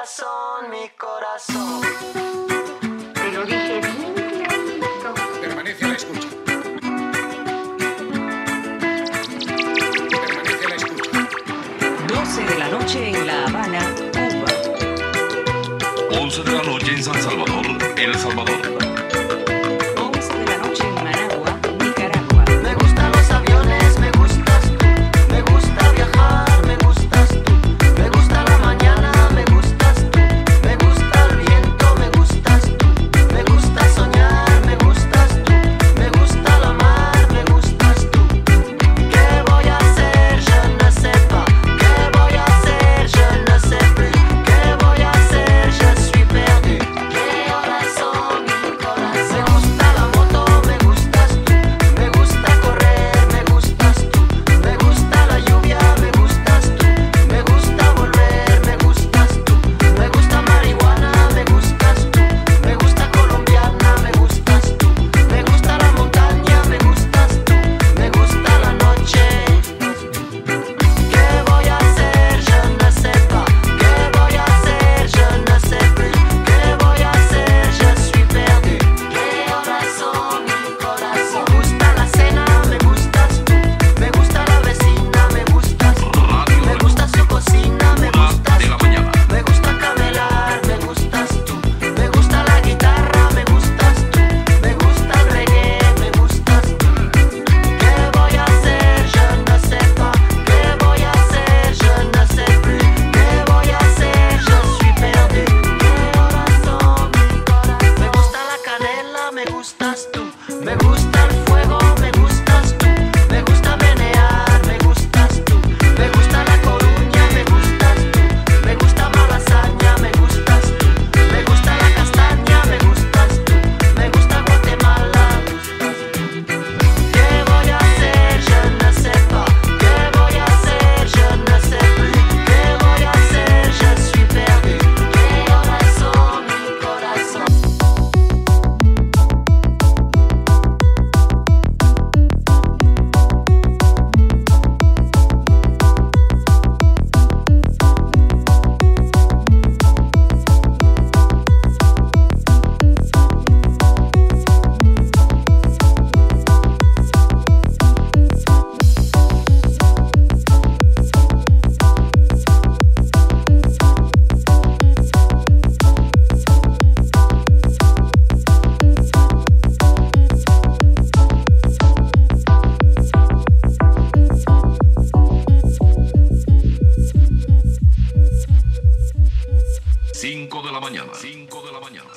corazón, mi corazón. Te lo dije bien clarito. Permanece a la escucha. Permanece a la escucha. 12 de la noche en La Habana, Cuba. 11 de la noche en San Salvador, El Salvador. Me gusta 5 de la mañana. de la mañana.